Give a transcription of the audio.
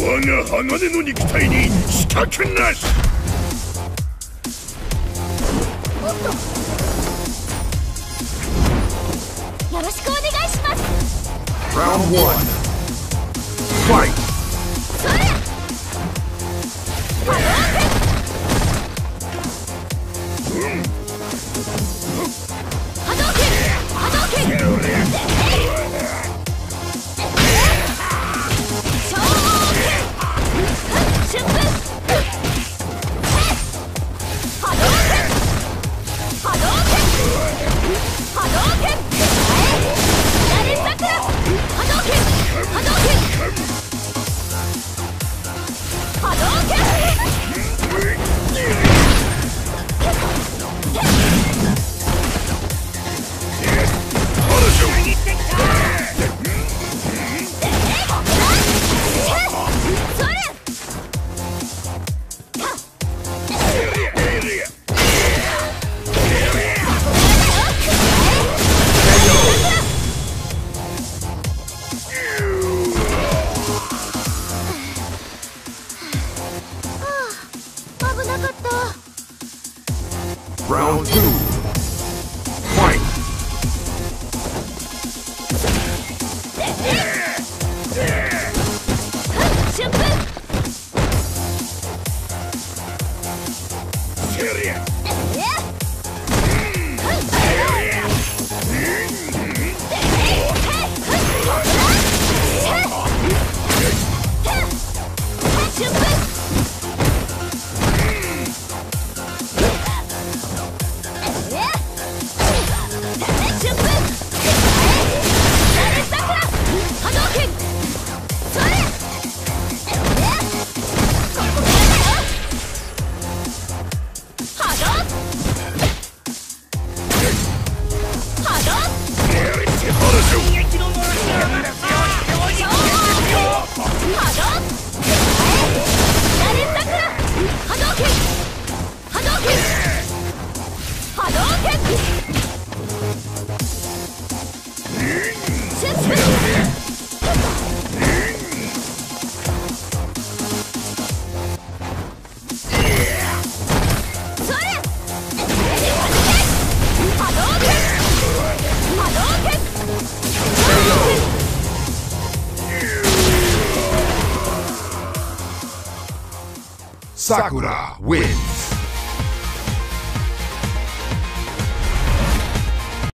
我が鋼の肉体に死角なしおっとよろしくお願いします Round one. Fight. それ波動拳波なかった Round two. Fight. 春分春 Sakura wins.